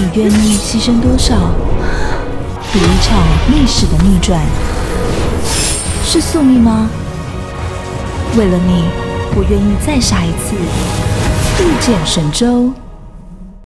你愿意牺牲多少，赌一场历史的逆转？是宿命吗？为了你，我愿意再杀一次，遇见神州。